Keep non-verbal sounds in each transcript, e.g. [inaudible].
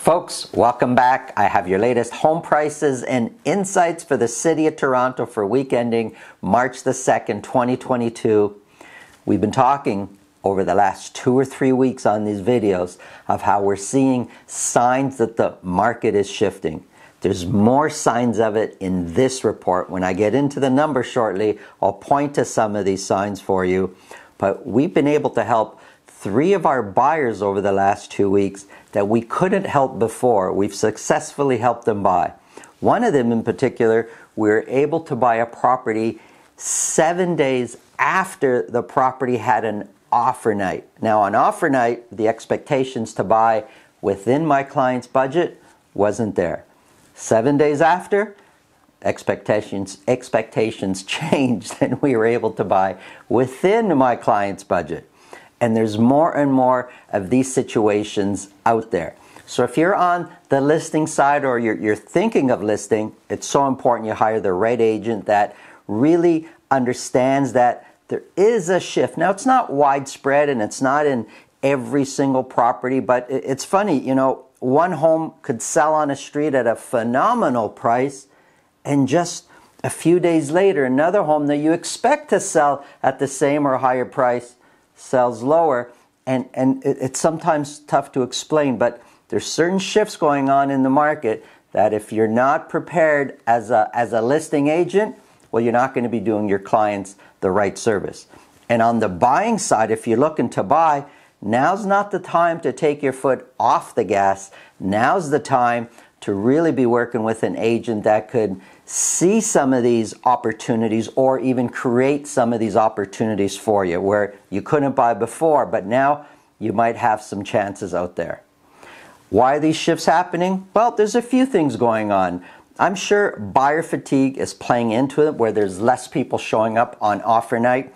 Folks, welcome back. I have your latest home prices and insights for the City of Toronto for week ending March the 2nd, 2022. We've been talking over the last two or three weeks on these videos of how we're seeing signs that the market is shifting. There's more signs of it in this report. When I get into the numbers shortly, I'll point to some of these signs for you. But we've been able to help three of our buyers over the last two weeks that we couldn't help before. We've successfully helped them buy. One of them in particular, we were able to buy a property seven days after the property had an offer night. Now, on offer night, the expectations to buy within my client's budget wasn't there. Seven days after, expectations expectations [laughs] changed and we were able to buy within my client's budget. And there's more and more of these situations out there. So if you're on the listing side or you're, you're thinking of listing, it's so important you hire the right agent that really understands that there is a shift. Now, it's not widespread and it's not in every single property, but it's funny, you know, one home could sell on a street at a phenomenal price, and just a few days later, another home that you expect to sell at the same or higher price sells lower. And, and it's sometimes tough to explain, but there's certain shifts going on in the market that if you're not prepared as a, as a listing agent, well, you're not going to be doing your clients the right service. And on the buying side, if you're looking to buy, Now's not the time to take your foot off the gas. Now's the time to really be working with an agent that could see some of these opportunities or even create some of these opportunities for you where you couldn't buy before, but now you might have some chances out there. Why are these shifts happening? Well, there's a few things going on. I'm sure buyer fatigue is playing into it where there's less people showing up on offer night.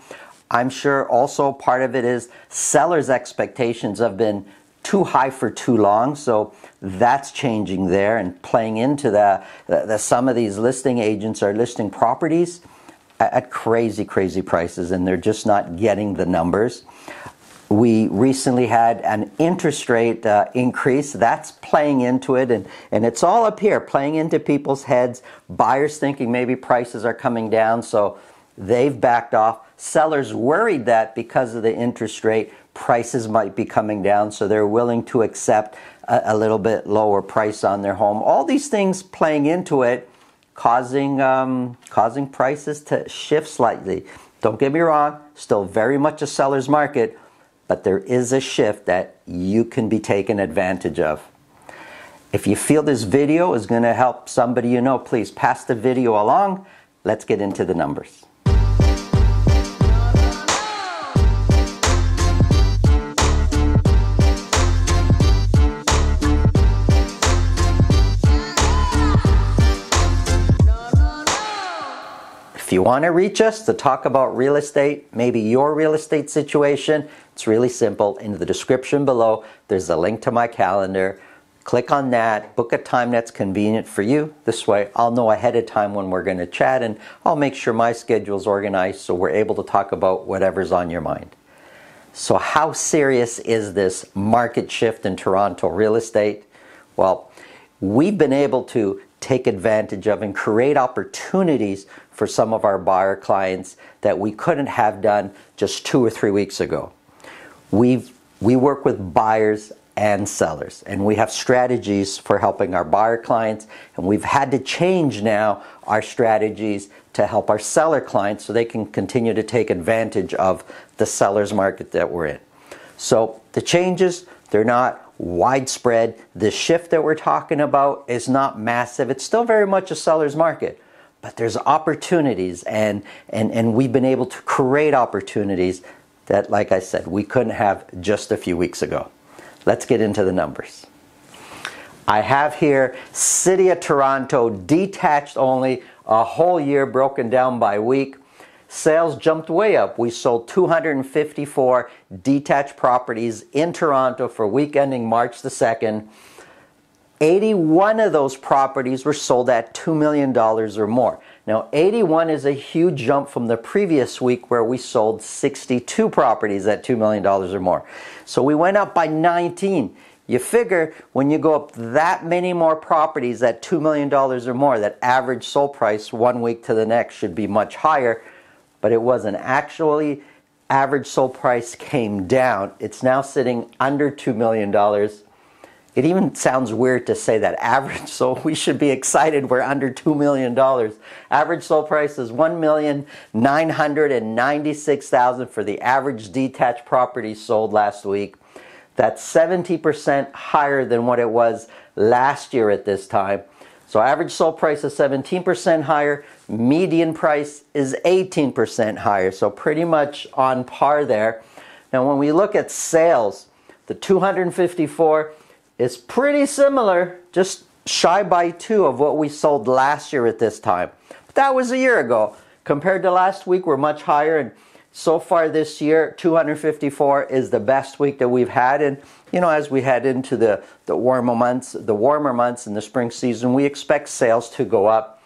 I'm sure also part of it is sellers' expectations have been too high for too long. So that's changing there and playing into that. The, some of these listing agents are listing properties at, at crazy, crazy prices, and they're just not getting the numbers. We recently had an interest rate uh, increase. That's playing into it, and, and it's all up here, playing into people's heads. Buyers thinking maybe prices are coming down, so they've backed off. Sellers worried that because of the interest rate, prices might be coming down, so they're willing to accept a, a little bit lower price on their home. All these things playing into it, causing um, causing prices to shift slightly. Don't get me wrong, still very much a seller's market, but there is a shift that you can be taken advantage of. If you feel this video is going to help somebody you know, please pass the video along. Let's get into the numbers. You want to reach us to talk about real estate, maybe your real estate situation, it's really simple. In the description below, there's a link to my calendar. Click on that, book a time that's convenient for you. This way, I'll know ahead of time when we're going to chat, and I'll make sure my schedule's organized so we're able to talk about whatever's on your mind. So, how serious is this market shift in Toronto real estate? Well, we've been able to take advantage of and create opportunities for some of our buyer clients that we couldn't have done just two or three weeks ago. we we work with buyers and sellers, and we have strategies for helping our buyer clients, and we've had to change now our strategies to help our seller clients so they can continue to take advantage of the seller's market that we're in. So the changes, they're not widespread. The shift that we're talking about is not massive. It's still very much a seller's market, but there's opportunities, and, and, and we've been able to create opportunities that, like I said, we couldn't have just a few weeks ago. Let's get into the numbers. I have here City of Toronto detached only, a whole year broken down by week. Sales jumped way up. We sold 254 detached properties in Toronto for week ending March the 2nd. 81 of those properties were sold at $2 million or more. Now, 81 is a huge jump from the previous week where we sold 62 properties at $2 million or more. So we went up by 19. You figure when you go up that many more properties at $2 million or more, that average sold price one week to the next should be much higher, but it wasn't. Actually, average sold price came down. It's now sitting under $2 million. It even sounds weird to say that average, so we should be excited we're under $2 million. Average sold price is 1,996,000 for the average detached property sold last week. That's 70% higher than what it was last year at this time. So average sold price is 17% higher, median price is 18% higher. So pretty much on par there. Now when we look at sales, the 254 is pretty similar, just shy by two of what we sold last year at this time. But that was a year ago. Compared to last week, we're much higher. And so far this year, 254 is the best week that we've had. And you know, as we head into the, the warmer months, the warmer months in the spring season, we expect sales to go up.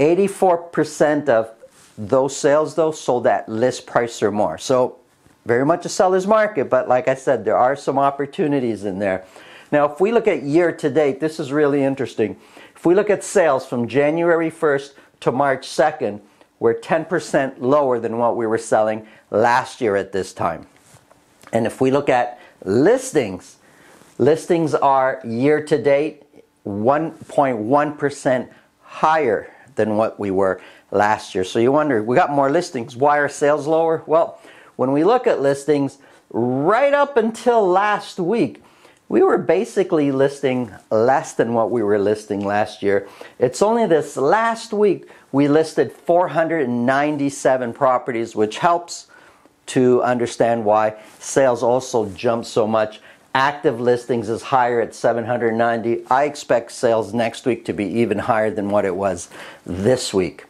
84% of those sales though sold at list price or more. So very much a seller's market, but like I said, there are some opportunities in there. Now, if we look at year to date, this is really interesting. If we look at sales from January 1st to March 2nd, we're 10% lower than what we were selling last year at this time. And if we look at listings, listings are year to date 1.1% higher than what we were last year. So you wonder, we got more listings. Why are sales lower? Well, when we look at listings, right up until last week, we were basically listing less than what we were listing last year. It's only this last week we listed 497 properties, which helps to understand why sales also jumped so much. Active listings is higher at 790. I expect sales next week to be even higher than what it was this week.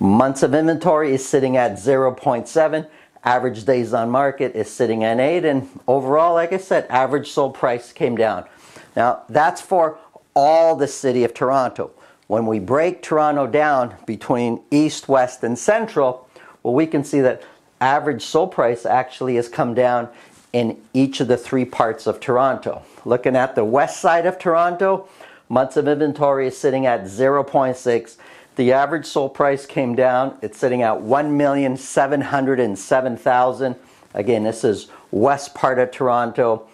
Months of inventory is sitting at 0.7. Average days on market is sitting at 8. And overall, like I said, average sold price came down. Now, that's for all the city of Toronto. When we break Toronto down between east, west, and central, well, we can see that average sold price actually has come down in each of the three parts of Toronto. Looking at the west side of Toronto, months of inventory is sitting at 0.6 the average sold price came down. It's sitting at 1,707,000. Again, this is west part of Toronto.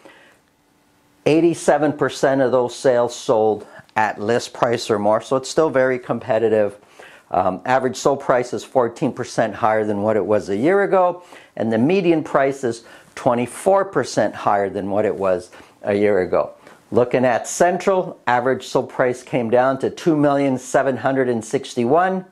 87% of those sales sold at list price or more, so it's still very competitive. Um, average sold price is 14% higher than what it was a year ago, and the median price is 24% higher than what it was a year ago. Looking at Central, average sold price came down to 2,761.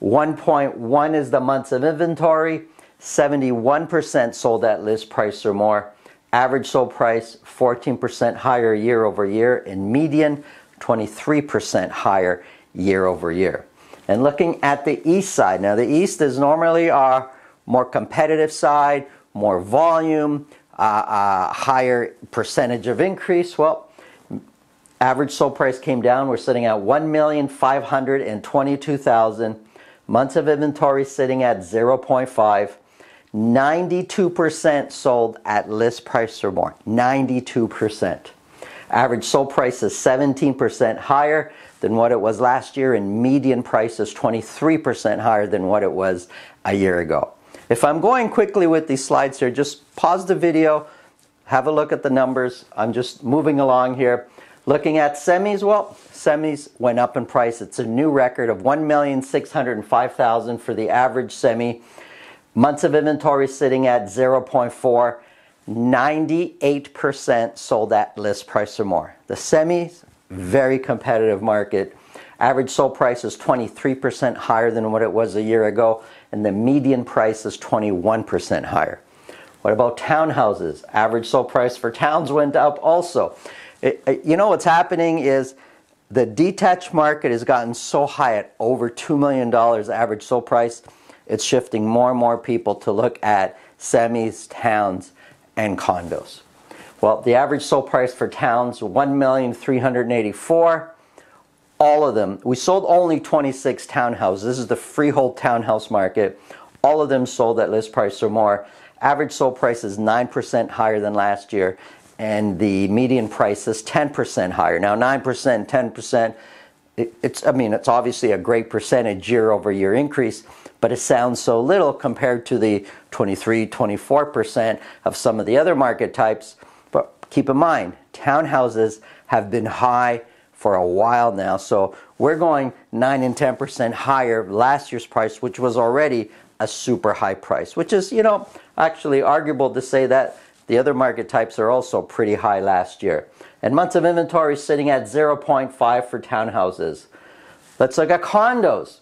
1.1 is the months of inventory. 71% sold at list price or more. Average sold price 14% higher year over year, and median 23% higher year over year. And looking at the east side, now the east is normally our more competitive side, more volume, uh, uh, higher percentage of increase. Well, average sold price came down. We're sitting at 1,522,000. Months of inventory sitting at 0.5. 92% sold at list price or more. 92%. Average sold price is 17% higher than what it was last year, and median price is 23% higher than what it was a year ago. If I'm going quickly with these slides here, just pause the video, have a look at the numbers. I'm just moving along here. Looking at semis, well, semis went up in price. It's a new record of 1,605,000 for the average semi. Months of inventory sitting at 0.4. 98% sold at list price or more. The semis, very competitive market. Average sold price is 23% higher than what it was a year ago and the median price is 21% higher. What about townhouses? Average sold price for towns went up also. It, it, you know what's happening is the detached market has gotten so high at over $2 million average sold price, it's shifting more and more people to look at semis, towns, and condos. Well, the average sold price for towns, 1,384 all of them. We sold only 26 townhouses. This is the freehold townhouse market. All of them sold at list price or more. Average sold price is 9% higher than last year, and the median price is 10% higher. Now, 9%, 10%, it, it's, I mean, it's obviously a great percentage year over year increase, but it sounds so little compared to the 23, 24% of some of the other market types. But keep in mind, townhouses have been high for a while now. So we're going 9 and 10% higher last year's price, which was already a super high price, which is, you know, actually arguable to say that the other market types are also pretty high last year. And months of inventory sitting at 0.5 for townhouses. Let's look at condos.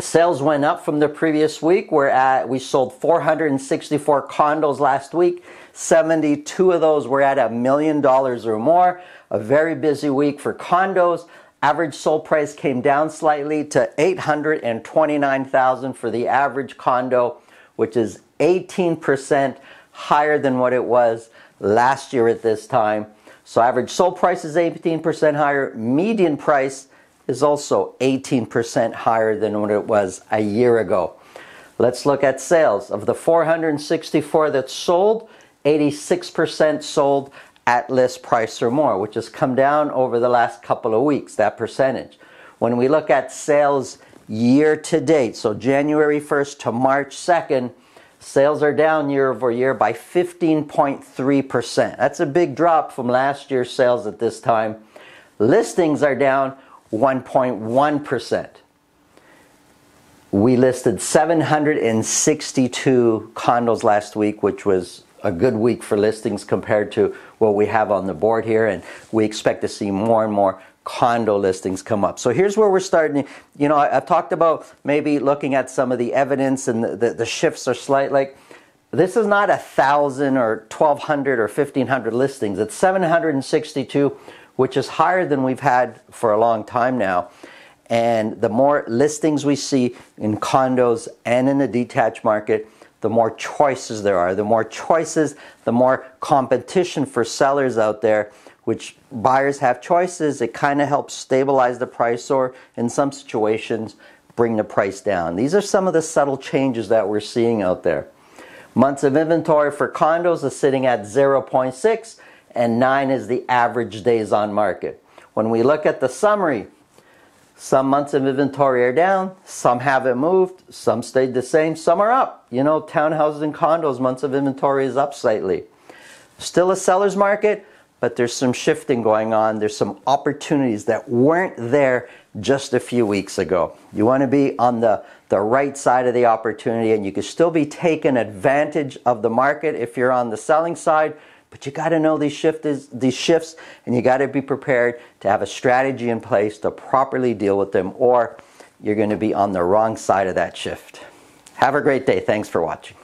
Sales went up from the previous week. We're at we sold 464 condos last week. 72 of those were at a million dollars or more. A very busy week for condos. Average sold price came down slightly to 829,000 for the average condo, which is 18% higher than what it was last year at this time. So average sold price is 18% higher. Median price is also 18% higher than what it was a year ago. Let's look at sales. Of the 464 that sold, 86% sold at list price or more, which has come down over the last couple of weeks, that percentage. When we look at sales year to date, so January 1st to March 2nd, Sales are down year over year by 15.3%. That's a big drop from last year's sales at this time. Listings are down 1.1%. We listed 762 condos last week, which was a good week for listings compared to what we have on the board here. And we expect to see more and more condo listings come up. So here's where we're starting. You know, I, have talked about maybe looking at some of the evidence and the, the, the shifts are slight. Like this is not a thousand or 1200 or 1500 listings. It's 762, which is higher than we've had for a long time now. And the more listings we see in condos and in the detached market, the more choices there are. The more choices, the more competition for sellers out there which buyers have choices, it kind of helps stabilize the price or in some situations bring the price down. These are some of the subtle changes that we're seeing out there. Months of inventory for condos is sitting at 0.6 and 9 is the average days on market. When we look at the summary, some months of inventory are down, some haven't moved, some stayed the same, some are up. You know, townhouses and condos, months of inventory is up slightly. Still a seller's market, but there's some shifting going on. There's some opportunities that weren't there just a few weeks ago. You want to be on the, the right side of the opportunity and you can still be taking advantage of the market if you're on the selling side, but you got to know these, shift is, these shifts and you got to be prepared to have a strategy in place to properly deal with them or you're going to be on the wrong side of that shift. Have a great day. Thanks for watching.